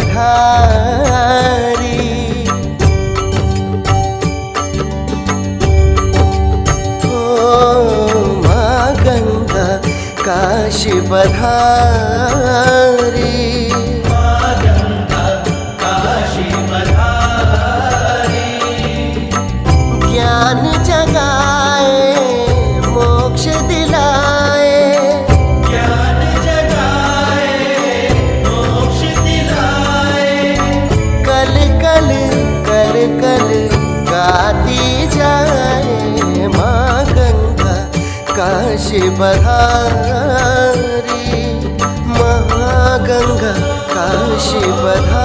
पधारी ओ मा गङ्गा काशी पधारी। जाए माँ गंगा काशी बधारी। माँ गंगा काशी बधारी।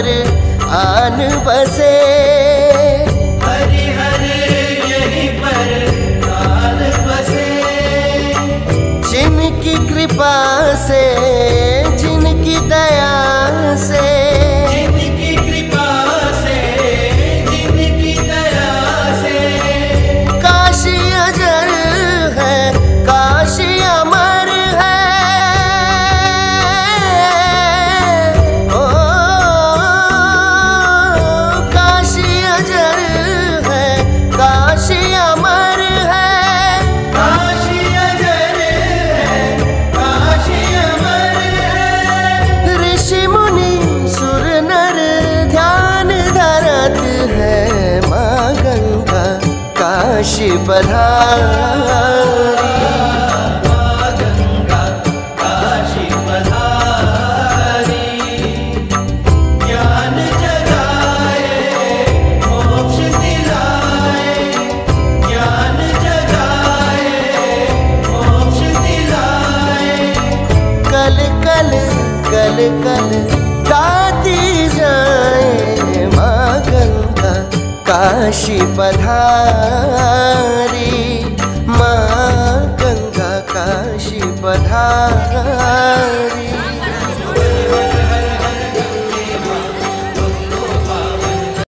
पर आन बसे। हरि हरि यहीं पर आन बसे। कृपा से आकाश पधारी। कल कल काशी पधारी